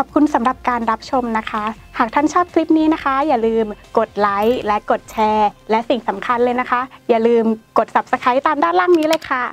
ขอบคุณสำหรับการรับชมนะคะ หากท่านชอบคลิปนี้นะคะ อย่าลืมกดไลค์และกดแชร์ และสิ่งสำคัญเลยนะคะ อย่าลืมกด subscribe ตามด้านล่างนี้เลยค่ะ